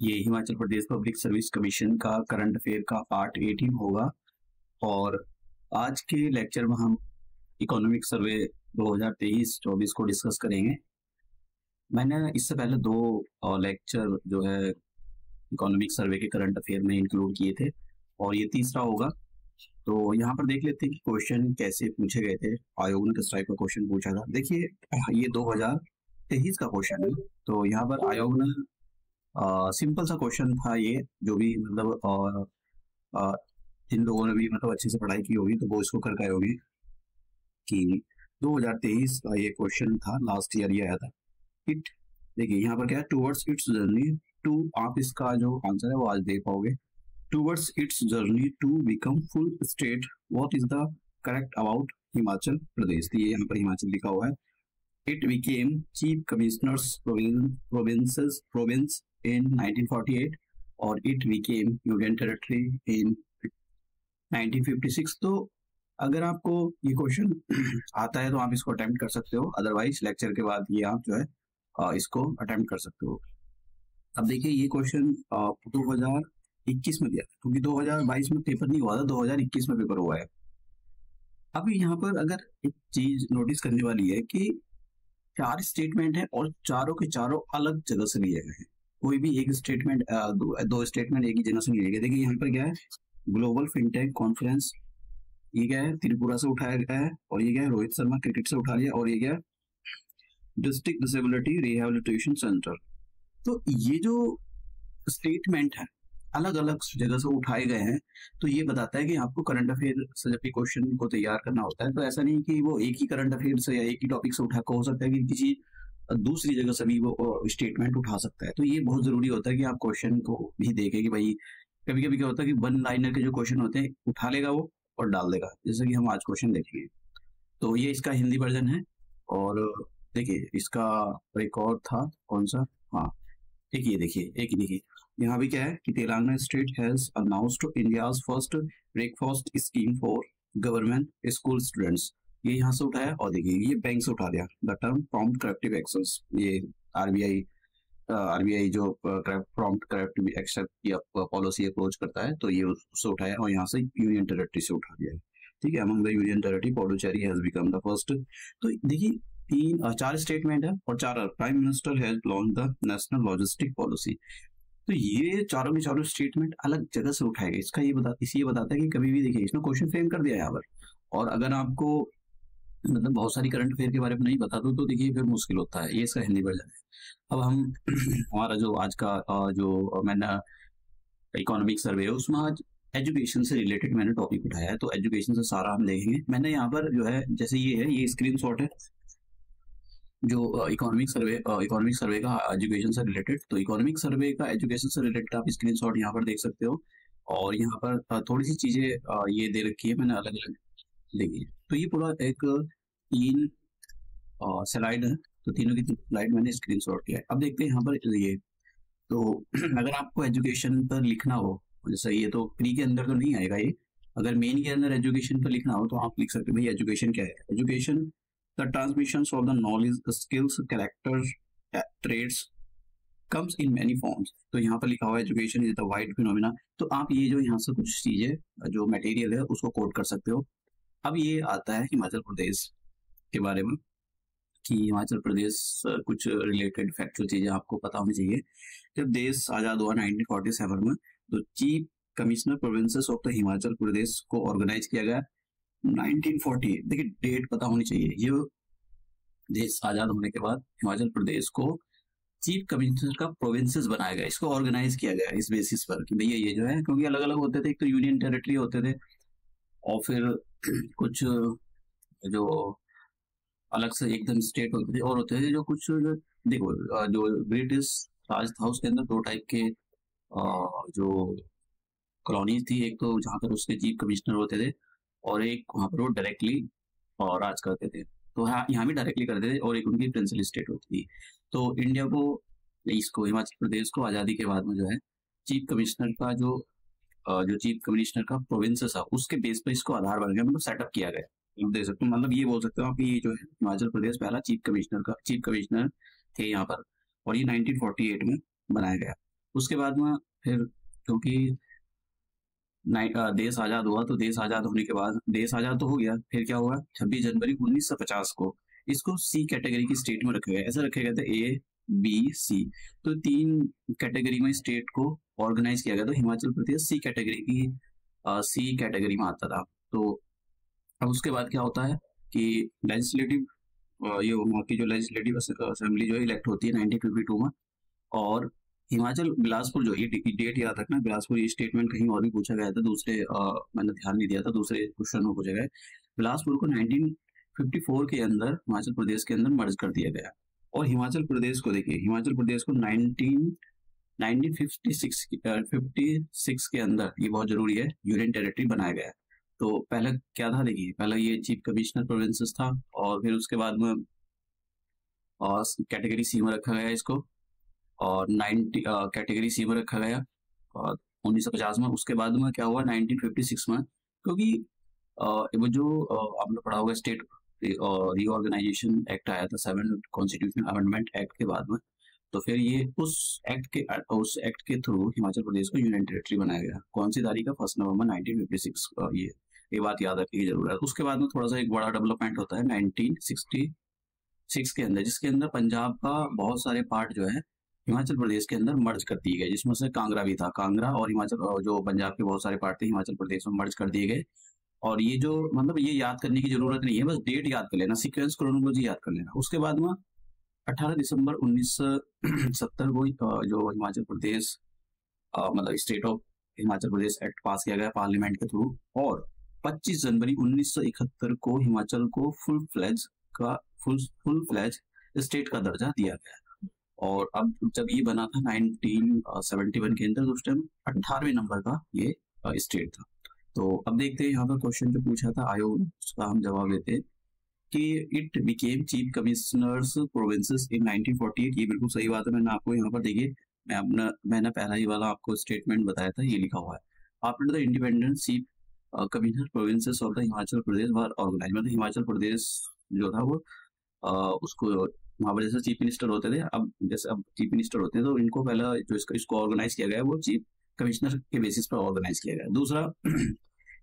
ये Himachal Pradesh public service commission का current affair का पार्ट 18 होगा। और आज के लेक्चर में हम इकोनॉमिक सर्वे 2023-24 को डिस्कस करेंगे। मैंने इससे पहले दो लेक्चर जो है इकोनॉमिक सर्वे के करंट अफेयर में इंक्लूड किए थे और ये तीसरा होगा। तो यहाँ पर देख लेते हैं कि क्वेश्चन कैसे पूछे गए थे। आयोग ने किस टाइप का क्वेश्चन पूछा था। देखिए, ये 2023 का क्वेश्चन है। तो यहाँ पर आयोग ने सिंपल सा क्वेश्चन था ये, जो भी मतलब जिन लोगों ने भी मतलब अच्छे से पढ़ाई की होगी तो वो इसको कर गए होगी कि 2023 का ये क्वेश्चन था, लास्ट ईयर ये आया था। इट, देखिए यहाँ पर क्या है टूवर्ड्स इट्स जर्नी टू आप इसका जो आंसर है वो आज दे पाओगे। Towards its journey to become full state what is the correct about Himachal Pradesh ये यहाँ पर हिमाचल लिखा हुआ है। It became chief commissioners province province in 1948 और it became union territory in 1956 तो अगर आपको ये क्वेश्चन आता है तो आप इसको अटेम्प्ट कर सकते हो। अदरवाइज़ लेक्चर के बाद ये आप जो है इसको अटेम्प्ट कर सकते हो। अब देखिए, ये क्वेश्चन 2021 में दिया क्योंकि 2022 में पेपर नहीं हुआ था 2021 में पेपर हुआ है। अब यहाँ पर अगर एक चीज़ नोटिस करने वाली है कि चार स्टेटमेंट है और चारों के चारों अलग जगह से लिए गए हैं। कोई भी एक स्टेटमेंट दो, दो स्टेटमेंट एक ही जगह से नहीं लेंगे देखिए यहाँ पर क्या है? ग्लोबल फिनटेक कॉन्फ्रेंस ये क्या है? त्रिपुरा से उठाया गया है और ये क्या है? रोहित शर्मा क्रिकेट से उठा लिया और ये क्या है? डिस्ट्रिक्ट डिसेबिलिटी रिहेबिलिटेशन सेंटर तो ये जो स्टेटमेंट है अलग अलग जगह से उठाए गए हैं तो ये बताता है कि आपको करंट अफेयर से जब क्वेश्चन को तैयार करना होता है तो ऐसा नहीं कि वो एक ही करंट अफेयर से या एक ही टॉपिक से उठा हो सकता है कि किसी दूसरी जगह से भी वो स्टेटमेंट उठा सकता है। तो ये बहुत ज़रूरी होता है कि आप क्वेश्चन को भी देखें कि भाई कभी कभी क्या होता है कि वन लाइनर के जो क्वेश्चन होते हैं, उठा लेगा वो और डाल देगा, जैसे कि हम आज क्वेश्चन देखेंगे। तो ये इसका हिंदी वर्जन है और देखिए, इसका रिकॉर्ड था, कौन सा? हाँ एक ये देखिए, एक ही देखिए। यहाँ भी क्या है कि Telangana state has announced India's first breakfast scheme for government school students ये यहाँ से उठाया और देखिए, ये बैंक से उठा दिया। The term prompt corrective access ये आरबीआई आरबीआई जो प्रॉम्प्ट करेक्टिव एक्सेस या पॉलिसी अप्रोच करता है तो ये उससे उठाया और यहाँ से यूनियन टेरिटरी से उठा दिया ठीक है among the union territory Puducherry has become the first तो देखिए, तीन चार स्टेटमेंट है और चार prime minister has launch the national logistic policy तो ये चारों के चारों स्टेटमेंट अलग जगह से उठाए गए। इसका ये बता, इसी ये बताता है कि कभी भी देखिए, इसने क्वेश्चन फ्रेम कर दिया यहाँ पर। और अगर आपको मतलब बहुत सारी करंट अफेयर के बारे में नहीं बता दो तो देखिए फिर मुश्किल होता है। ये इसका हिंदी वर्जन है। अब हम हमारा जो आज का जो मैंने इकोनॉमिक सर्वे है, उसमें आज एजुकेशन से रिलेटेड मैंने टॉपिक उठाया है तो एजुकेशन से सारा हम देखेंगे मैंने यहाँ पर जो है, जैसे ये है, ये स्क्रीन शॉट है। जो इकोनॉमिक सर्वे इकोनॉमिक सर्वे का एजुकेशन से रिलेटेड तो इकोनॉमिक सर्वे का एजुकेशन से रिलेटेड आप स्क्रीन शॉट यहाँ पर देख सकते हो। और यहाँ पर थोड़ी सी चीज़ें ये दे रखी है, मैंने अलग अलग देखिए तो ये पूरा एक तीन स्लाइड है। तो तीनों की स्लाइड मैंने स्क्रीन किया है। अब देखते हैं यहाँ पर ये। तो अगर आपको एजुकेशन पर लिखना हो, जैसे ये तो प्री के अंदर तो नहीं आएगा ये। अगर मेन के अंदर एजुकेशन पर लिखना हो तो आप लिख सकते भाई एजुकेशन क्या है? Education the transmission of the knowledge skills character trades comes in many forms तो यहाँ पर लिखा हुआ education is the wide phenomena तो आप ये जो यहाँ से कुछ चीज़ें, जो मटेरियल है, उसको कोट कर सकते हो। अब ये आता है हिमाचल प्रदेश के बारे में कि हिमाचल प्रदेश कुछ रिलेटेड फैक्चुअल चीज़ें आपको पता होनी चाहिए। जब देश आज़ाद हुआ 1947 में तो chief commissioner provinces of the Himachal Pradesh को ऑर्गेनाइज किया गया 1948 देखिए, डेट पता होनी चाहिए। ये देश आज़ाद होने के बाद हिमाचल प्रदेश को चीफ कमिश्नर का प्रोविंसेस बनाया गया। इसको ऑर्गेनाइज किया गया इस बेसिस पर कि भैया, ये जो है, क्योंकि अलग अलग होते थे, एक तो यूनियन टेरिटरी होते थे, और फिर कुछ, जो अलग से एकदम स्टेट होते थे, और होते थे जो कुछ, देखो जो ब्रिटिश राज था, उसके अंदर दो टाइप के जो कॉलोनीज थी, एक तो जहाँ पर उसके चीफ कमिश्नर होते थे, और एक वहाँ पर वो डायरेक्टली राज करते थे। तो हाँ यहाँ भी डायरेक्टली करते थे, और एक उनकी प्रिंसिपल स्टेट होती थी। तो इंडिया को इसको हिमाचल प्रदेश को आज़ादी के बाद में जो है चीफ कमिश्नर का जो जो चीफ कमिश्नर का प्रोविंसेस था उसके बेस पर इसको आधार बन गया मतलब सेटअप किया गया। देख सकते हो मतलब ये बोल सकते हो कि जो है, हिमाचल प्रदेश पहला चीफ कमिश्नर का चीफ कमिश्नर थे यहाँ पर, और ये 1948 में बनाया गया। उसके बाद में फिर क्योंकि देश आज़ाद हुआ तो देश आज़ाद होने के बाद, देश आज़ाद तो हो गया, फिर क्या हुआ? छब्बीस जनवरी 1950 को इसको सी कैटेगरी की स्टेट में रखे गए। ऐसा रखे गए थे ए बी सी। तो तीन कैटेगरी में स्टेट को ऑर्गेनाइज किया गया था हिमाचल प्रदेश सी कैटेगरी की सी कैटेगरी में आता था। तो अब उसके बाद क्या होता है कि लेजिस्लेटिव ये वहाँ की जो लेजिस्लेटिव असेंबली जो इलेक्ट होती है नाइनटीन फिफ्टी टू में और हिमाचल बिलासपुर जो ये डेट याद रखना बिलासपुर ये स्टेटमेंट कहीं और भी पूछा गया था दूसरे आ, मैंने ध्यान नहीं दिया था दूसरे क्वेश्चन में पूछा गया बिलासपुर को 1954 के अंदर हिमाचल प्रदेश के अंदर मर्ज कर दिया गया। और हिमाचल प्रदेश को देखिए, हिमाचल प्रदेश को 19 1956 56 के अंदर ये बहुत ज़रूरी है यूनियन टेरिटरी बनाया गया तो पहले क्या था देखिए, पहले ये चीफ कमिश्नर प्रोविंसेस था और फिर उसके बाद में कैटेगरी सी में रखा गया इसको और नाइनटी कैटेगरी सी में रखा गया और उन्नीस सौ पचास में। उसके बाद में क्या हुआ 1956 में, क्योंकि वो जो आपने पढ़ा होगा स्टेट रीऑर्गेनाइजेशन एक्ट आया था सेवन कॉन्स्टिट्यूशनल अमेंडमेंट एक्ट के बाद में। तो फिर ये उस एक्ट के, उस एक्ट के थ्रू हिमाचल प्रदेश को यूनियन टेरिटरी बनाया गया। कौन सी तारीख है? फ़र्स्ट नवंबर 1956 ये ये बात याद रखने की ज़रूरत है। उसके बाद में थोड़ा सा एक बड़ा डेवलपमेंट होता है 1966 के अंदर, जिसके अंदर पंजाब का बहुत सारे पार्ट जो है, हिमाचल प्रदेश के अंदर मर्ज कर दिए गए, जिसमें से कांगड़ा भी था। कांगड़ा और हिमाचल, जो पंजाब के बहुत सारे पार्ट थे, हिमाचल प्रदेश में मर्ज कर दिए गए। और ये जो मतलब ये याद करने की ज़रूरत नहीं है, बस डेट याद कर लेना सीक्वेंस क्रोनोलॉजी याद कर लेना। उसके बाद में 18 दिसंबर 1970 को जो हिमाचल प्रदेश मतलब state of Himachal Pradesh act pass किया गया पार्लियामेंट के थ्रू और 25 जनवरी 1971 को हिमाचल को फुल फ्लैज का फुल फुल फ्लैज स्टेट का दर्जा दिया गया। और अब जब ये बना था 1971 के अंदर, उस टाइम अट्ठारहवें नंबर का ये स्टेट था। तो अब देखते हैं यहाँ पर क्वेश्चन जो पूछा था आयोग उसका हम जवाब देते हैं कि it became chief commissioners provinces in 1948 ये बिल्कुल सही बात है मैंने आपको यहाँ पर देखिए मैं अपना मैंने पहला ही वाला आपको स्टेटमेंट बताया था ये लिखा हुआ है। After the independent chief commissioner provinces of the Himachal Pradesh were organise मतलब हिमाचल प्रदेश जो था वो uh, उसको वहाँ पर जैसे चीफ मिनिस्टर होते थे अब जैसे अब चीफ मिनिस्टर होते हैं तो इनको पहला जो इसका इसको ऑर्गेनाइज किया गया वो चीफ कमिश्नर के बेसिस पर ऑर्गेनाइज किया गया। दूसरा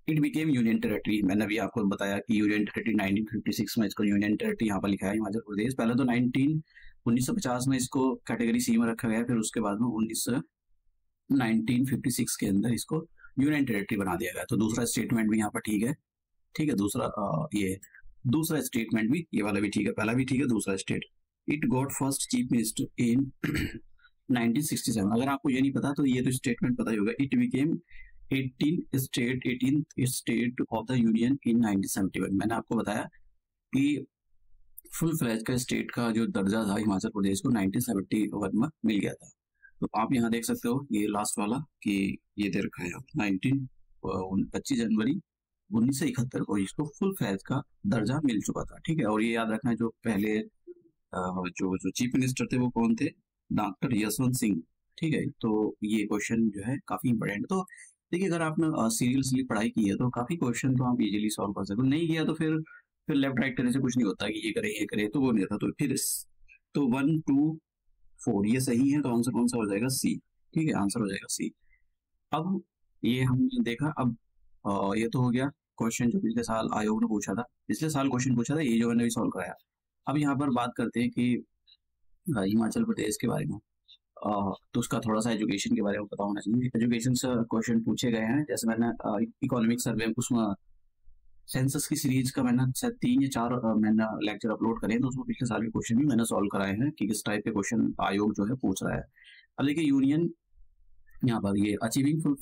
इट बिकेम यूनियन टेरेटरी मैंने अभी आपको बताया कि यूनियन टेरेटरी 1956 में इसको यूनियन टेरेटरी यहाँ पर लिखा है हिमाचल प्रदेश। पहले तो 19 1950 में इसको कैटेगरी सी में रखा गया फिर उसके बाद में उन्नीस 1956 के अंदर इसको यूनियन टेरेटरी बना दिया गया। तो दूसरा स्टेटमेंट भी यहाँ पर ठीक है। ठीक है दूसरा आ, ये दूसरा स्टेटमेंट भी ये वाला भी ठीक है पहला भी ठीक है दूसरा state it got first chief minister in 1967 अगर आपको ये नहीं पता तो ये तो स्टेटमेंट पता ही होगा। It became 18 state 18 state of the union in 1971 मैंने आपको बताया कि फुल फ्लैज का स्टेट का जो दर्जा था हिमाचल प्रदेश को 1971 में मिल गया था। तो आप यहाँ देख सकते हो, ये लास्ट वाला कि ये दे रखा है। नाइनटीन पच्चीस जनवरी उन्नीस सौ इकहत्तर को इसको फुल फ्लैज का दर्जा मिल चुका था। ठीक है, और ये याद रखना है जो पहले जो जो चीफ मिनिस्टर थे वो कौन थे? डॉक्टर यशवंत सिंह। ठीक है तो ये क्वेश्चन जो है काफ़ी इंपॉर्टेंट तो देखिए अगर आपने सीरियसली पढ़ाई की है तो काफ़ी क्वेश्चन तो आप इजीली सॉल्व कर सकते हो। नहीं किया तो फिर फिर लेफ़्ट राइट करने से कुछ नहीं होता कि ये करे ये करे तो वो नहीं था। तो फिर तो वन टू फोर ये सही है तो आंसर कौन सा हो जाएगा? सी ठीक है आंसर हो जाएगा सी अब ये हमने देखा अब आ, ये तो हो गया क्वेश्चन जो पिछले साल आयोग ने पूछा था। पिछले साल क्वेश्चन पूछा था ये जो मैंने भी सॉल्व कराया। अब यहाँ पर बात करते हैं कि हिमाचल प्रदेश के बारे में। तो उसका थोड़ा सा एजुकेशन के बारे में पता होना चाहिए। एजुकेशन से क्वेश्चन पूछे गए हैं। जैसे मैंने इकोनॉमिक सर्वे उसमें सेंसस की सीरीज़ का मैंने तीन या चार मैंने लेक्चर अपलोड करे हैं तो उसमें पिछले साल के क्वेश्चन भी मैंने सॉल्व कराए हैं कि किस टाइप के क्वेश्चन आयोग जो है पूछ रहा है। अब देखिए यूनियन यहाँ पर ये achieving full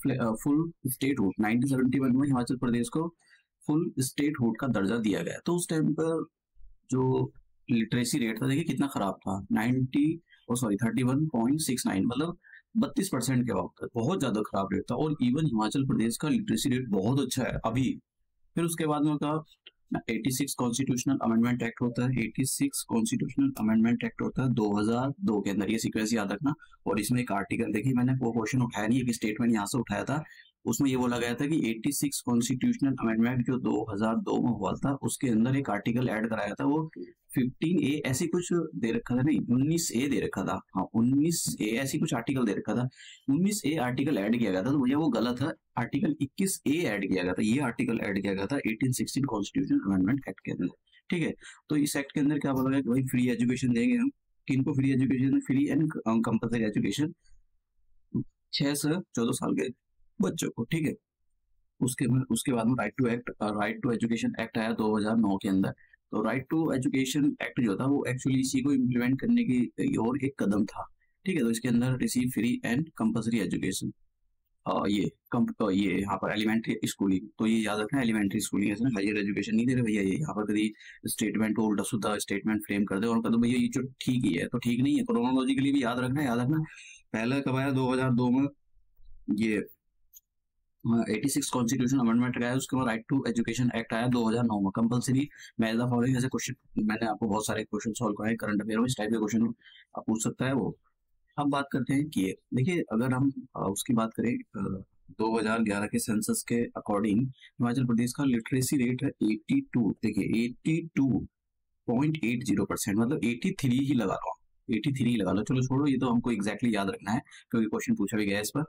full statehood nineteen में हिमाचल प्रदेश को फुल स्टेट हुड का दर्जा दिया गया। तो उस टाइम पर जो लिटरेसी रेट था, देखिए कितना खराब था। नाइनटी और sorry, thirty one point six nine मतलब बत्तीस परसेंट के वक्त बहुत ज़्यादा खराब रेट था। और इवन हिमाचल प्रदेश का लिटरेसी रेट बहुत अच्छा है, अभी। फिर उसके बाद में कहा 86 कॉन्स्टिट्यूशनल अमेंडमेंट एक्ट होता है 86 कॉन्स्टिट्यूशनल अमेंडमेंट एक्ट होता है 2002 के अंदर, ये सीक्वेंस याद रखना। और इसमें एक आर्टिकल देखिए मैंने वो क्वेश्चन उठाया नहीं, एक स्टेटमेंट यहाँ से उठाया था उसमें ये बोला गया था कि 86 कॉन्स्टिट्यूशनल अमेंडमेंट जो 2002 में हुआ था, उसके अंदर एक आर्टिकल ऐड कराया था, वो 15 ए ऐसी कुछ दे रखा था, नहीं 19 ए दे रखा था। हाँ 19 ए ऐसी कुछ आर्टिकल दे रखा था। 19 ए आर्टिकल ऐड किया गया था तो भैया वो गलत है। आर्टिकल 21 ए ऐड किया गया था, ये आर्टिकल ऐड किया गया था 1816 कॉन्स्टिट्यूशनल अमेंडमेंट एक्ट के अंदर। ठीक है तो इस एक्ट के अंदर क्या बोला गया कि भाई फ्री एजुकेशन देंगे हम। किनको free education free and compulsory education छह से चौदह साल के। बच्चों को, ठीक है? उसके उसके बाद में right to act right to education act आया 2009 के अंदर। तो राइट टू एजुकेशन एक्ट जो था, वो एक्चुअली इसी को इम्प्लीमेंट करने की और एक कदम था, ठीक है? तो इसके अंदर receive free and compulsory education ये कंप ये यहाँ पर एलिमेंट्री स्कूलिंग तो ये याद रखना एलिमेंट्री स्कूलिंग है हायर एजुकेशन नहीं दे रहे भैया ये, यहाँ पर कभी स्टेटमेंट उल्टा सुधा स्टेटमेंट फ्रेम कर दे और कदम भैया ये जो ठीक ही है तो ठीक नहीं है क्रोनोलॉजी के लिए भी याद रखना याद रखना। पहला कब आया? दो हज़ार दो में, ये एटी सिक्स कॉन्स्टिट्यूशन अमेंडमेंट आया उसके बाद राइट टू एजुकेशन एक्ट आया 2009 में, कंपलसरी। मैच द फॉलोइंग जैसे क्वेश्चन, मैंने आपको बहुत सारे क्वेश्चन सॉल्व कराए, करंट अफेयर में इस टाइप के क्वेश्चन आप पूछ सकता है वो। अब बात करते हैं कि देखिए, अगर हम उसकी बात करें दो हज़ार ग्यारह के सेंसस के अकॉर्डिंग हिमाचल प्रदेश का लिटरेसी रेट है एट्टी टू देखिए eighty two point eight zero percent मतलब एटी थ्री ही लगा लो एटी थ्री लगा लो। चलो छोड़ो, ये तो हमको एग्जैक्टली याद रखना है, क्योंकि क्वेश्चन पूछा भी गया इस पर।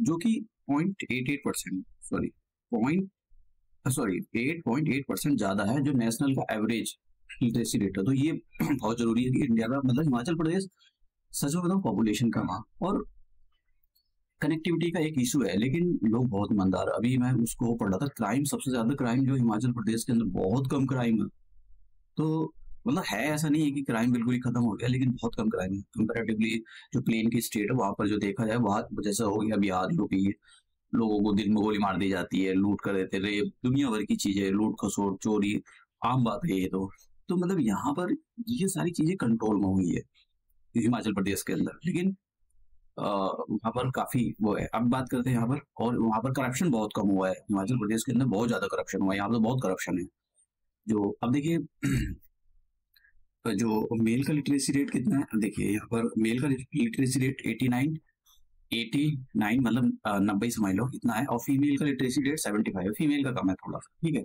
जो कि point eight eight percent sorry point sorry eight point eight percent ज़्यादा है जो नेशनल का एवरेज लिटरेसी रेट है तो ये बहुत ज़रूरी है कि इंडिया का मतलब हिमाचल प्रदेश, सच में बताओ पॉपुलेशन का वहाँ और कनेक्टिविटी का एक इशू है, लेकिन लोग बहुत ईमानदार अभी मैं उसको पढ़ रहा था क्राइम सबसे ज़्यादा क्राइम जो हिमाचल प्रदेश के अंदर बहुत कम क्राइम है। तो मतलब है ऐसा नहीं है कि क्राइम बिल्कुल ही खत्म हो गया, लेकिन बहुत कम क्राइम है। कंपेरेटिवली जो प्लेन की स्टेट है, वहाँ पर जो देखा जाए, वहाँ जैसा हो गया बिहार यूपी लोगों को दिन में गोली मार दी जाती है, लूट कर देते रेप दुनिया भर की चीज़ें, लूट, खसोट, चोरी, आम बात है ये तो। तो मतलब यहाँ पर ये सारी चीज़ें कंट्रोल में हुई है, हिमाचल प्रदेश के अंदर। लेकिन वहाँ पर काफ़ी वो है। अब बात करते हैं यहाँ पर, और वहाँ पर करप्शन बहुत कम हुआ है। हिमाचल प्रदेश के अंदर बहुत ज़्यादा करप्शन हुआ है। यहाँ पर बहुत करप्शन है। जो, अब देखिए जो मेल का लिटरेसी रेट कितना है? देखिए, यहाँ पर मेल का लिटरेसी रेट 89 89 मतलब नब्बे समझ लो इतना है, और फीमेल का लिटरेसी रेट 75 है। फीमेल का कम है थोड़ा सा, ठीक है?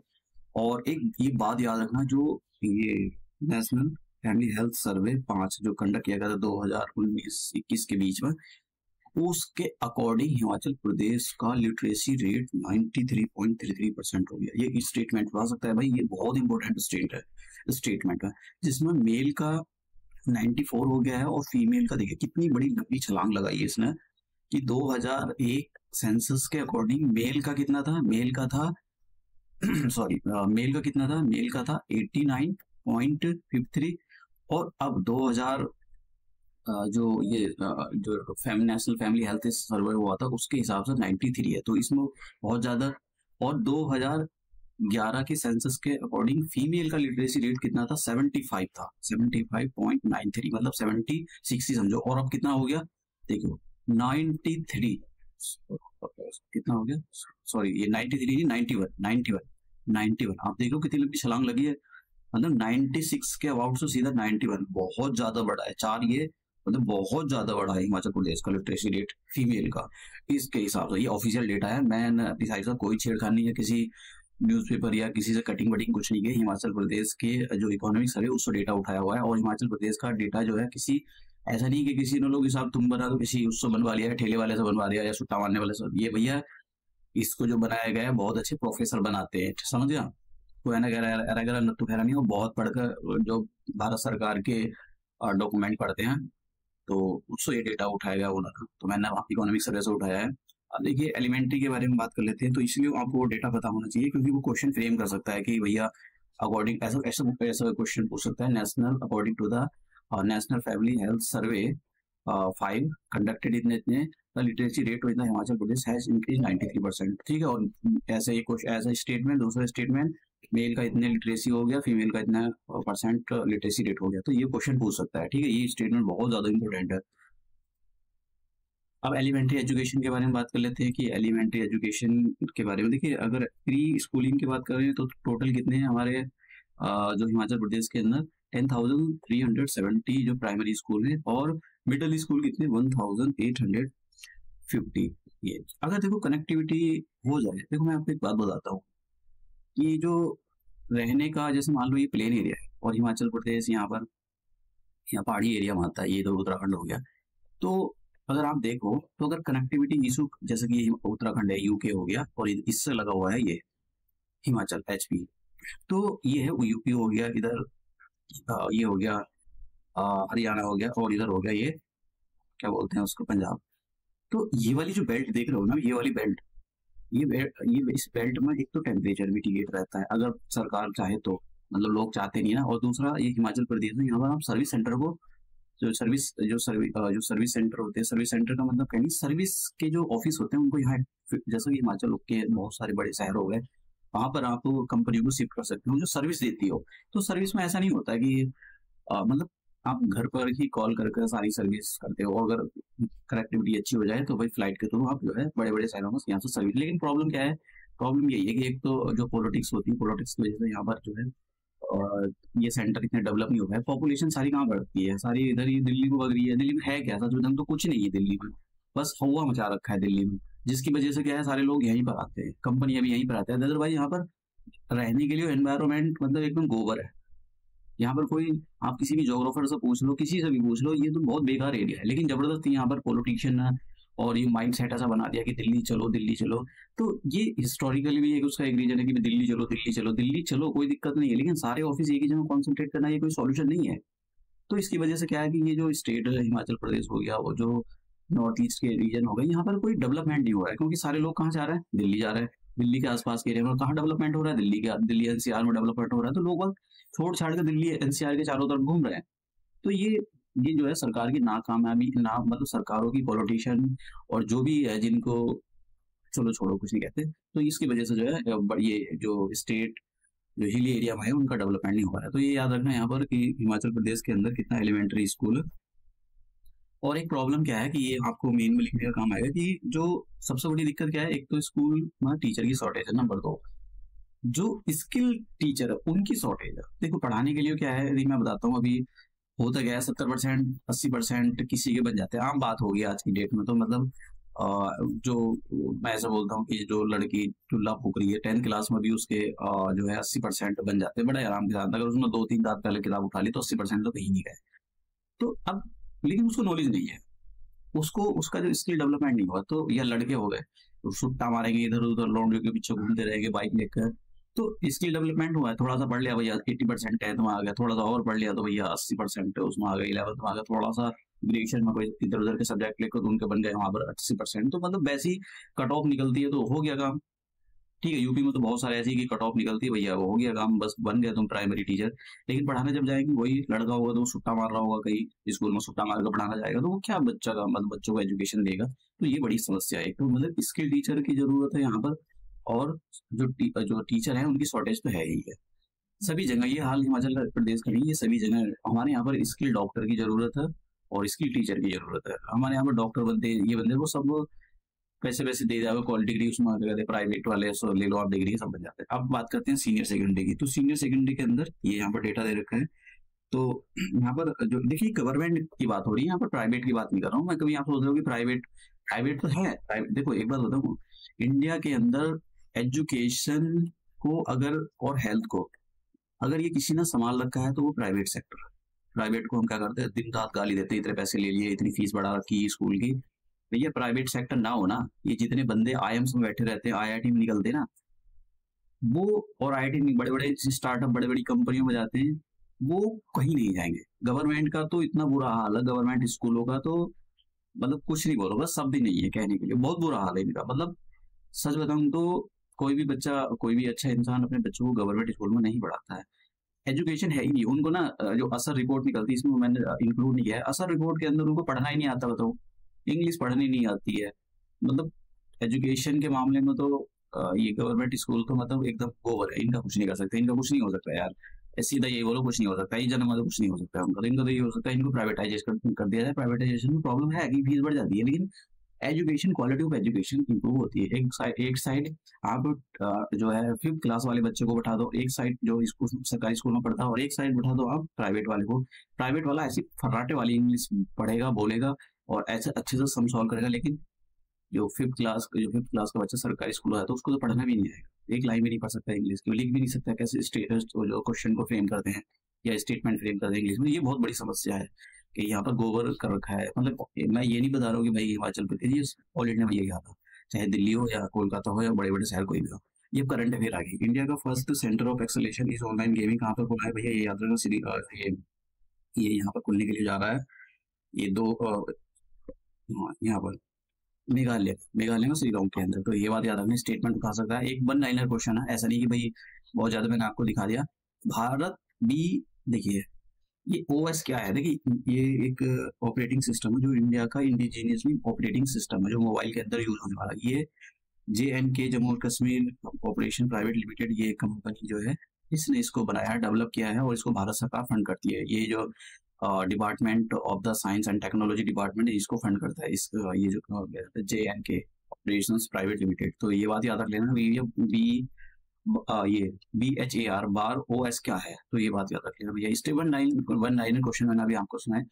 और एक ये बात याद रखना, जो ये नेशनल फैमिली हेल्थ सर्वे पाँच जो कंडक्ट किया गया था दो हज़ार उन्नीस, इक्कीस के बीच में, उसके अकॉर्डिंग हिमाचल प्रदेश का लिटरेसी रेट 93.33 परसेंट हो गया। ये स्टेटमेंट आ सकता है भाई, ये बहुत इंपॉर्टेंट स्टेट है। स्टेटमेंट है, जिसमें मेल का 94 हो गया है और फीमेल का देखिए, कितनी बड़ी लंबी छलांग लगाई है इसने कि 2001 सेंसस के अकॉर्डिंग मेल का कितना था? मेल का था सॉरी मेल का कितना था? मेल का था 89.53 और अब 2000 जो ये जो family national family health survey हुआ था, उसके हिसाब से 93 है। तो इसमें बहुत ज़्यादा और 2011 के सेंसस के अकॉर्डिंग फीमेल का लिटरेसी रेट कितना था? 75 था। 75.93 मतलब 76 ही समझो। और अब कितना हो गया? देखो 93 कितना हो गया? सॉरी ये 93 नहीं 91 91 91 आप देखो कितनी लंबी छलांग लगी है। मतलब 96 के अबाउट से सीधा 91 बहुत ज़्यादा बड़ा है। चार ये मतलब बहुत ज़्यादा बड़ा है हिमाचल प्रदेश का लिटरेसी रेट फीमेल का। इसके हिसाब से ये ऑफिशियल डेटा है। मैं अपनी साइड से कोई छेड़खानी या किसी न्यूज़पेपर या किसी से कटिंग वटिंग कुछ नहीं है हिमाचल प्रदेश के जो इकोनॉमिक सर्वे उससे डेटा उठाया हुआ है और हिमाचल प्रदेश का डेटा जो है, किसी, ऐसा नहीं कि किसी ने लोग हिसाब तुम बना दो, किसी उससे बनवा लिया, ठेले वाले से बनवा दिया या सुट्टा मारने वाले से। ये भैया, इसको जो बनाया गया है, बहुत अच्छे प्रोफेसर बनाते हैं। समझ गया कोई ना, कह नत्थु खैरा नहीं वो बहुत पढ़कर जो भारत सरकार के डॉक्यूमेंट पढ़ते हैं तो उससे ये डेटा उठाया गया उन्होंने। तो मैंने इकोनॉमिक सर्वे से उठाया है। देखिए एलिमेंट्री के बारे में बात कर लेते हैं तो इसलिए आपको डेटा पता होना चाहिए, क्योंकि वो क्वेश्चन फ्रेम कर सकता है कि भैया अकॉर्डिंग ऐसा ऐसा ऐसा क्वेश्चन पूछ सकता है national according to the national family health survey five conducted इतने इतने literacy rate in Himachal Pradesh has increase 93 percent ठीक है, और ऐसे ही कुछ ऐसा स्टेटमेंट दूसरा स्टेटमेंट मेल का इतने लिटरेसी हो गया फीमेल का इतना परसेंट लिटरेसी रेट हो गया तो ये क्वेश्चन पूछ सकता है। ठीक है, ये स्टेटमेंट बहुत ज़्यादा इंपॉर्टेंट है। अब एलिमेंट्री एजुकेशन के बारे में बात कर लेते हैं कि एलिमेंट्री एजुकेशन के बारे में। देखिए, अगर प्री स्कूलिंग की बात करें तो टोटल कितने हैं हमारे जो हिमाचल प्रदेश के अंदर? Ten thousand three hundred seventy जो प्राइमरी स्कूल है और मिडिल स्कूल कितने? One thousand eight hundred fifty ये, अगर देखो कनेक्टिविटी हो जाए, देखो मैं आपको एक बात बताता हूँ कि जो रहने का, जैसे मान लो ये प्लेन एरिया है और हिमाचल प्रदेश यहाँ पर, यहाँ पहाड़ी एरिया में आता है, ये तो उत्तराखंड हो गया। तो अगर आप देखो तो अगर कनेक्टिविटी इशू जैसे कि उत्तराखंड है यूके हो गया, और इससे लगा हुआ है ये हिमाचल एचपी तो ये है यूपी हो गया, इधर ये हो गया हरियाणा हो गया, और इधर हो गया ये, क्या बोलते हैं उसको, पंजाब। तो ये वाली जो बेल्ट देख रहे हो ना, ये वाली बेल्ट ये बेल्ट ये इस बेल्ट में एक तो टेम्परेचर मिटिगेट रहता है, अगर सरकार चाहे तो मतलब लोग चाहते नहीं ना, और दूसरा ये हिमाचल प्रदेश में यहाँ पर आप सर्विस सेंटर को जो सर्विस जो सर्विस जो सर्विस सेंटर होते हैं सर्विस सेंटर का मतलब कहीं सर्विस के जो ऑफ़िस होते हैं, उनको यहाँ जैसे कि हिमाचल के बहुत सारे बड़े शहर हो गए, वहाँ पर आप कंपनी को शिफ्ट कर सकते हो, जो सर्विस देती हो। तो सर्विस में ऐसा नहीं होता कि मतलब आप घर पर ही कॉल करके सारी सर्विस करते हो, अगर कनेक्टिविटी अच्छी हो जाए तो भाई फ़्लाइट के थ्रू आप जो है बड़े बड़े शहरों में यहाँ से सर्विस लेकिन प्रॉब्लम क्या है? प्रॉब्लम यही है कि एक तो जो पॉलिटिक्स होती है पॉलिटिक्स की वजह से यहाँ पर जो है और ये सेंटर इतने डेवलप नहीं हो पाए। पॉपुलेशन सारी कहाँ बढ़ती है? सारी इधर ही दिल्ली को बढ़ रही है। दिल्ली में है क्या? सच बताऊँ तो कुछ नहीं है दिल्ली में। बस हवा मचा रखा है दिल्ली में, जिसकी वजह से क्या है, सारे लोग यहीं पर आते हैं। कंपनियाँ भी यहीं पर आते हैं। अदरवाइज़ यहाँ पर रहने के लिए एनवायरमेंट मतलब एकदम गोबर है। यहाँ पर कोई, आप किसी भी जोग्राफर से पूछ लो, किसी से भी पूछ लो, ये तो बहुत बेकार एरिया है। लेकिन ज़बरदस्ती यहाँ पर पॉलिटिशियन और ये माइंड सेट ऐसा बना दिया कि दिल्ली चलो दिल्ली चलो। तो ये हिस्टोरिकली भी एक उसका एक रीजन है कि दिल्ली चलो दिल्ली चलो दिल्ली चलो, कोई दिक्कत नहीं है। लेकिन सारे ऑफ़िस एक ही जगह कॉन्सेंट्रेट करना ये कोई सोल्यूशन नहीं है। तो इसकी वजह से क्या है कि ये जो स्टेट है हिमाचल प्रदेश हो गया, वो जो नॉर्थ ईस्ट के रीजन हो गए, यहाँ पर कोई डेवलपमेंट नहीं हो रहा है। क्योंकि सारे लोग कहाँ जा रहे हैं? दिल्ली जा रहे हैं। दिल्ली के आसपास के एरिया में कहाँ डेवलपमेंट हो रहा है? दिल्ली के, दिल्ली एनसीआर में डेवलपमेंट हो रहा है। तो लोग छोड़ छाड़ के दिल्ली एनसीआर के चारों तरफ़ घूम रहे हैं। तो ये ये जो है सरकार की नाकामयाबी ना मतलब सरकारों की पॉलिटिशियन और जो भी है जिनको, चलो छोड़ो, कुछ नहीं कहते। तो इसकी वजह से जो है ये जो स्टेट जो हिली एरिया में है, उनका डेवलपमेंट नहीं हो रहा है। तो ये याद रखना यहाँ पर कि हिमाचल प्रदेश के अंदर कितना एलिमेंट्री स्कूल है। और एक प्रॉब्लम क्या है कि ये आपको मेन में लिखने का काम आएगा कि जो सबसे बड़ी दिक्कत क्या है, एक तो स्कूल में टीचर की शॉर्टेज है नंबर दो। जो स्किल टीचर है, उनकी शॉर्टेज है। देखो, पढ़ाने के लिए क्या है, यदि मैं बताता हूँ अभी होता गया सत्तर परसेंट, अस्सी परसेंट किसी के बन जाते हैं। आम बात होगी आज की डेट में तो मतलब जो मैं ऐसा बोलता हूँ कि जो लड़की चूल्हा फूक रही है टेंथ क्लास में भी उसके जो है अस्सी परसेंट बन जाते हैं। बड़े आराम के साथ, अगर उसने दो तीन दांत पहले किताब उठा ली तो अस्सी परसेंट तो कहीं नहीं गए। तो अब, लेकिन उसको नॉलेज नहीं है। उसको, उसका जो स्किल डेवलपमेंट नहीं हुआ तो या लड़के हो गए। तो सुट्टा मारेंगे इधर उधर लौंडियों के पीछे घूमते रहेंगे बाइक लेकर। तो स्किल डेवलपमेंट हुआ है। थोड़ा सा पढ़ लिया भैया एट्टी परसेंट टेंथ में आ गया। थोड़ा सा और पढ़ लिया तो भैया अस्सी परसेंट उसमें आ गया इलेवंथ में आ गया। थोड़ा सा ग्रेजुएशन में कोई इधर उधर के सब्जेक्ट लेकर उनके बन गए, वहाँ पर अस्सी परसेंट तो मतलब वैसी कट ऑफ़ निकलती है तो हो गया काम। ठीक है यूपी में तो बहुत सारे ऐसी की कट ऑफ़ निकलती है भैया, वो हो गया काम, बस बन गया तुम प्राइमरी टीचर लेकिन पढ़ाने जब जाएँगे, वही लड़का होगा तो वो सुट्टा मार रहा होगा कहीं, स्कूल में सुट्टा मार कर पढ़ाना जाएगा तो वो क्या बच्चा का मतलब बच्चों को एजुकेशन देगा? तो ये बड़ी समस्या है। तो मतलब स्किल टीचर की ज़रूरत है यहाँ पर। और जो टी, जो टीचर है उनकी शॉर्टेज तो है ही है। सभी जगह ये हाल हिमाचल प्रदेश का नहीं है सभी जगह हमारे यहाँ पर स्किल डॉक्टर की ज़रूरत है और स्किल टीचर की ज़रूरत है। हमारे यहाँ पर डॉक्टर बनते ये बंदे वो सब पैसे वैसे दे जाओगे क्वालिटी डिग्री उसमें कहते प्राइवेट वाले सो ले लो आप डिग्री सब बन जाते। हैं अब बात करते हैं सीनियर सेकेंडरी की। तो सीनियर सेकेंडरी के अंदर ये यहाँ पर डेटा दे रखा है। तो यहाँ पर जो देखिए गवर्नमेंट की बात हो रही है यहाँ पर प्राइवेट की बात नहीं कर रहा हूँ। मैं कभी आप सोच रहे हो कि प्राइवेट प्राइवेट तो है प्राइवेट देखो एक बात बताऊँ। इंडिया के अंदर एजुकेशन को अगर, और हेल्थ को, अगर ये किसी ने संभाल रखा है तो वो प्राइवेट सेक्टर प्राइवेट को हम क्या करते हैं? दिन रात गाली देते हैं, इतने पैसे ले लिए, इतनी फ़ीस बढ़ा रखी स्कूल की। भैया, प्राइवेट सेक्टर ना हो ना, ये जितने बंदे आई में बैठे रहते हैं, आईआईटी में निकलते ना, वो और आई में बड़े बड़े स्टार्टअप बड़े बड़ी कंपनियों में जाते हैं, वो कहीं नहीं जाएँगे। गवर्नमेंट का तो इतना बुरा हाल है, गवर्नमेंट स्कूलों का तो मतलब कुछ नहीं बोलो, बस शब्द ही नहीं है कहने के लिए। बहुत बुरा हाल है इनका। मतलब सच बताऊँ तो कोई भी बच्चा, कोई भी अच्छा इंसान अपने बच्चों को गवर्नमेंट स्कूल में नहीं पढ़ाता है। एजुकेशन है ही नहीं। उनको ना जो असर रिपोर्ट निकलती है, इसमें मैंने इंक्लूड नहीं किया है। असर रिपोर्ट के अंदर उनको पढ़ना ही नहीं आता, बताओ। इंग्लिश पढ़नी नहीं आती है। मतलब एजुकेशन के मामले में तो ये गवर्नमेंट स्कूल तो मतलब एकदम ओवर है। इनका कुछ नहीं कर सकते। इनका कुछ नहीं हो सकता यार। सीधा ये बोलो, कुछ नहीं हो सकता। जन्म तो कुछ नहीं हो सकता। उनका तो इनका तो ये हो सकता है, इनको प्राइवेटाइजेशन कर दिया जाए। प्राइवेटाइजेशन में प्रॉब्लम है कि फ़ीस बढ़ जाती है, लेकिन education quality of education improve होती है। एक साइड आप जो है फिफ्थ क्लास वाले बच्चे को बैठा दो। एक साइड जो स्कूल सरकारी स्कूल में पढ़ता है और एक साइड बैठा दो आप प्राइवेट वाले को। प्राइवेट वाला ऐसी फर्राटे वाली इंग्लिश पढ़ेगा, बोलेगा और ऐसे अच्छे से सम सॉल्व करेगा, लेकिन जो फिफ्थ क्लास जो फिफ्थ क्लास का बच्चा सरकारी स्कूल है तो उसको तो पढ़ना भी नहीं आएगा। एक लाइन भी नहीं पढ़ सकता इंग्लिश की, लिख भी नहीं सकता कैसे जो क्वेश्चन को फ्रेम करते हैं या स्टेटमेंट फ्रेम करते हैं इंग्लिश में। ये बहुत बड़ी समस्या है। कि यहाँ पर गोबर कर रखा है। मतलब मैं ये नहीं बता रहा हूँ कि भाई हिमाचल प्रदेश ये ऑल इंडिया में यही आता चाहे दिल्ली हो या कोलकाता हो या बड़े बड़े शहर कोई भी हो ये करंट अफेयर आ गई इंडिया का first centre of excellence is online gaming कहाँ पर खुला है भैया? ये याद रखना श्री ये ये यहाँ पर खुलने के लिए जा रहा है। ये दो हाँ, यहाँ पर मेघालय मेघालय में श्रीलॉन्ग के अंदर। तो ये बात याद रखनी स्टेटमेंट उठा सकता है। एक वन लाइनर क्वेश्चन है ऐसा नहीं कि भाई बहुत ज़्यादा मैंने आपको दिखा दिया। भारत बी देखिए ये ओएस क्या है? देखिए, ये एक ऑपरेटिंग सिस्टम है जो इंडिया का इंडिजीनियसली ऑपरेटिंग सिस्टम है, जो मोबाइल के अंदर यूज़ होने वाला ये जे एंड के जम्मू और कश्मीर ऑपरेशन प्राइवेट लिमिटेड ये कंपनी जो है, इसने इसको बनाया डेवलप किया है और इसको भारत सरकार फंड करती है। ये जो department of the science and technology department इसको फंड करता है। इस ये जो J and K operation private limited तो ये बात याद रख लेना। बी ये बी एच ए आर बार ओ एस क्या है? तो ये बात याद रख लेना भैया stay one nine one nine question मैंने अभी आपको सुना है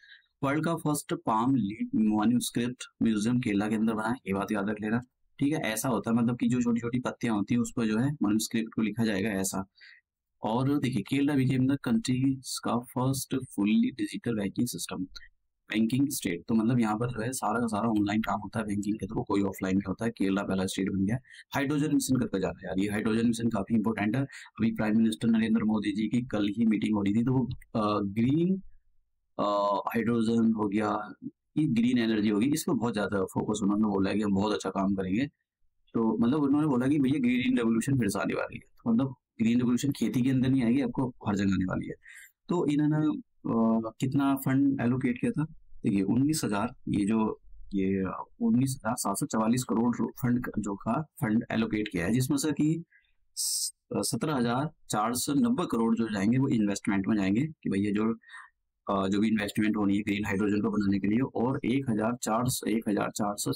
वर्ल्ड का first palm leaf script museum Kerala के अंदर बना है, ये बात याद रख लेना। ठीक है? ऐसा होता है मतलब कि जो छोटी छोटी पत्तियाँ होती है, उस पर जो है स्क्रिप्ट को लिखा जाएगा ऐसा। और देखिए केरला बिकेम द कंट्रीज़ का first fully digital banking system banking state तो मतलब यहाँ पर जो है सारा का सारा ऑनलाइन काम होता है बैंकिंग के थ्रू कोई ऑफलाइन नहीं होता है, केरला पहला स्टेट बन गया हाइड्रोजन मिशन करके जा रहा है यार, ये हाइड्रोजन मिशन काफ़ी इंपॉर्टेंट है। अभी प्राइम मिनिस्टर नरेंद्र मोदी जी की कल ही मीटिंग हो रही थी तो वो ग्रीन हाइड्रोजन हो गया ग्रीन एनर्जी होगी इस पर बहुत ज़्यादा फोकस उन्होंने बोला है कि हम बहुत अच्छा काम करेंगे। तो मतलब उन्होंने बोला कि भैया ग्रीन रेवोल्यूशन फिर से आने वाली है। तो मतलब ग्रीन रेवोल्यूशन खेती के अंदर नहीं आएगी, आपको हर जगह आने वाली है। तो इन्होंने कितना फंड एलोकेट किया था? देखिए, उन्नीस हज़ार, ये जो, ये उन्नीस हज़ार सात सौ चवालीस करोड़ फंड जो का फंड एलोकेट किया है, जिसमें से कि सत्रह हज़ार चार सौ नब्बे करोड़ जो जाएँगे, वो इन्वेस्टमेंट में जाएँगे कि भैया जो जो भी इन्वेस्टमेंट होनी है ग्रीन हाइड्रोजन को बनाने के लिए, और एक हज़ार चार सौ, एक हज़ार चार सौ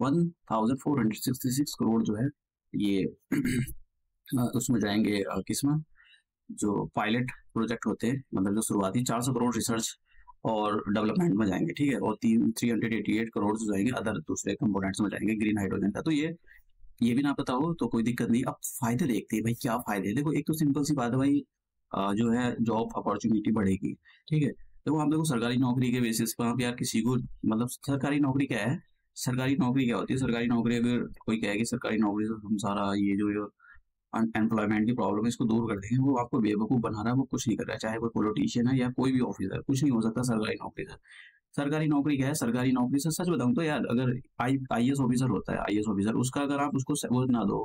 one thousand four hundred sixty six crore जो है, ये उसमें जाएँगे किसमें जो पायलट प्रोजेक्ट होते हैं मतलब जो शुरुआती चार सौ करोड़ रिसर्च और डेवलपमेंट में जाएँगे, ठीक है? और तीन three hundred eighty eight crore जो जाएँगे अदर दूसरे कंपोनेंट्स में जाएँगे ग्रीन हाइड्रोजन का। तो ये ये भी ना पता हो तो कोई दिक्कत नहीं। अब फ़ायदे देखते हैं भाई, क्या फ़ायदे देखो, एक तो सिंपल सी बात है भाई जो है जॉब अपॉर्चुनिटी बढ़ेगी, ठीक है? देखो, आप देखो, सरकारी नौकरी के बेसिस पर आप यार किसी को मतलब सरकारी नौकरी क्या है? सरकारी नौकरी क्या होती है? सरकारी नौकरी अगर कोई कहे सरकारी नौकरी से हम सारा ये जो अनएम्प्लॉयमेंट की प्रॉब्लम इसको दूर कर देंगे। वो आपको बेवकूफ़ बना रहा है, वो कुछ नहीं कर रहा है, चाहे कोई पोलिटिशियन है या कोई भी ऑफिसर कुछ नहीं हो सकता सरकारी नौकरी से। सरकारी नौकरी क्या है? सरकारी नौकरी से, सच बताऊँ तो यार, अगर आई आई ऑफिसर होता है आई ऑफिसर उसका अगर आप उसको वो ना दो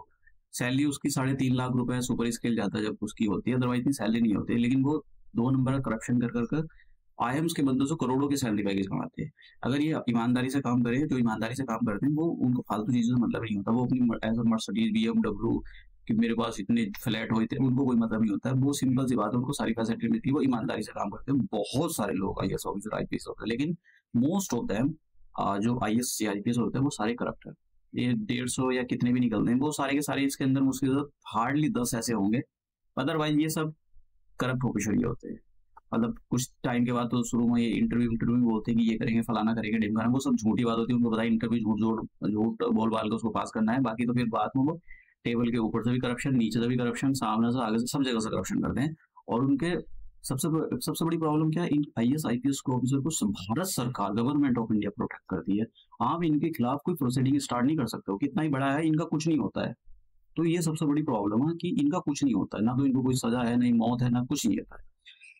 सैलरी उसकी साढ़े तीन लाख रुपए सुपर स्केल जाता है जब उसकी होती है अदरवाइज़ इतनी सैलरी नहीं होती लेकिन वो दो नंबर करप्शन कर कर आई के बंदों से करोड़ों की सैलरी पैकेज कमाते हैं। अगर ये ईमानदारी से काम करें, जो ईमानदारी से काम करते हैं, वो उनको फालतू चीज़ों से मतलब नहीं होता, वो अपनी एज मर्सिडीज बी एमडब्ल्यू कि मेरे पास इतने फ्लैट हो इतने उनको कोई मतलब नहीं होता। है वो सिंपल सी बात है, उनको सारी फैसिलिटी मिलती है वो ईमानदारी से काम करते हैं। बहुत सारे लोग I S officer I P S होते हैं, लेकिन मोस्ट ऑफ़ दैम जो I S C I P S होते हैं, वो सारे करप्ट है। ये डेढ़ सौ या कितने भी निकलते हैं, वो सारे के सारे इसके अंदर मुश्किल हार्डली दस ऐसे होंगे। अदरवाइज़ ये सब करप्ट ऑफिसर ही होते हैं। मतलब कुछ टाइम के बाद तो शुरू में ये इंटरव्यू इंटरव्यू बोलते हैं कि ये करेंगे, फलाना करेंगे ढिमकाना वो सब झूठी बात होती है, उनको बताया इंटरव्यू झूठ झूठ झूठ बोल बाल के उसको पास करना है। बाकी तो फिर बाद में वो टेबल के ऊपर से भी करप्शन नीचे से भी करप्शन सामने से आगे से सब जगह से करप्शन करते हैं। और उनके सबसे सबसे बड़ी प्रॉब्लम क्या है? इन I S I P S को ऑफिसर को भारत सरकार गवर्नमेंट ऑफ़ इंडिया प्रोटेक्ट करती है। आप इनके खिलाफ कोई प्रोसीडिंग स्टार्ट नहीं कर सकते हो। कितना ही बड़ा है, इनका कुछ नहीं होता है। तो ये सबसे बड़ी प्रॉब्लम है कि इनका कुछ नहीं होता है। ना तो इनको कोई सजा है नहीं मौत है, ना कुछ नहीं होता है।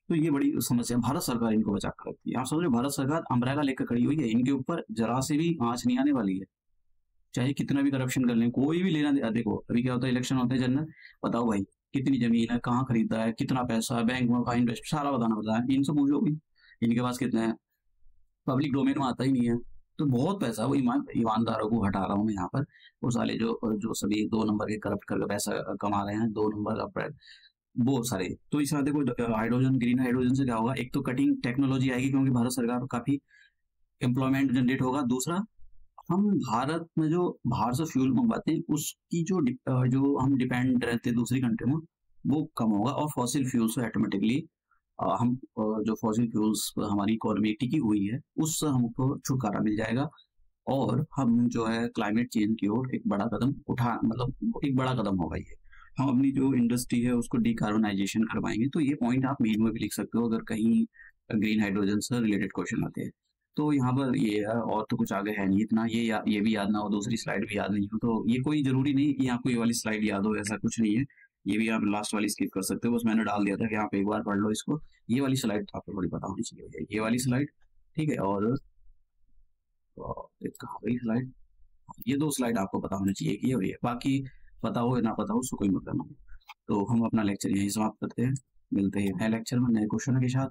तो ये बड़ी समस्या भारत सरकार इनको बचा कर रखती है। आप समझ रहे भारत सरकार अम्ब्रेला लेकर खड़ी हुई है। इनके ऊपर जरा से भी आँच नहीं आने वाली है। चाहे कितना भी करप्शन कर लें, कोई भी लेना देखो, अभी क्या होता है इलेक्शन होते हैं जनरल, बताओ भाई, कितनी ज़मीन है, कहाँ खरीदा है, कितना पैसा है बैंक में कहा इन्वेस्ट सारा बताना पड़ता है इनसे पूछो भी, इनके पास कितना है? पब्लिक डोमेन में आता ही नहीं है तो बहुत पैसा वो ईमान, ईमानदारों को हटा रहा हूँ मैं यहाँ पर, वो साले जो जो सभी दो नंबर के करप्ट करके पैसा कमा रहे हैं, दो नंबर का बहुत सारे। तो इस देखो हाइड्रोजन ग्रीन हाइड्रोजन से क्या होगा, एक तो कटिंग टेक्नोलॉजी आएगी, क्योंकि भारत सरकार काफ़ी एम्प्लॉयमेंट जनरेट होगा, दूसरा हम भारत में जो बाहर से फ्यूल मंगवाते हैं, उसकी जो जो हम डिपेंड रहते हैं दूसरी कंट्री में, वो कम होगा और फॉसिल फ्यूल्स से ऑटोमेटिकली हम जो फॉसिल फ्यूल्स हमारी इकोनॉमी टिकी हुई है उससे हमको छुटकारा मिल जाएगा और हम जो है क्लाइमेट चेंज की ओर एक बड़ा कदम उठा मतलब एक बड़ा कदम होगा ये। हम अपनी जो इंडस्ट्री है, उसको डिकार्बोनाइजेशन करवाएँगे तो ये पॉइंट आप मेन में भी लिख सकते हो, अगर कहीं ग्रीन हाइड्रोजन से रिलेटेड क्वेश्चन आते हैं। तो यहाँ पर ये है और तो कुछ आगे है नहीं इतना ये या, ये भी याद ना हो दूसरी स्लाइड भी याद नहीं हो तो ये कोई ज़रूरी नहीं कि आपको ये वाली स्लाइड याद हो ऐसा कुछ नहीं है। ये भी आप लास्ट वाली स्किप कर सकते हो बस मैंने डाल दिया था कि आप एक बार पढ़ लो इसको। ये वाली स्लाइड आपको थोड़ी पता होनी चाहिए ये वाली स्लाइड ठीक है और कहाँ स्लाइड ये दो स्लाइड आपको पता होनी चाहिए कि ये बाकी पता हो या ना पता हो उसको कोई मतलब नहीं तो हम अपना लेक्चर यहीं समाप्त करते हैं मिलते हैं। नए लेक्चर में नए क्वेश्चन के साथ।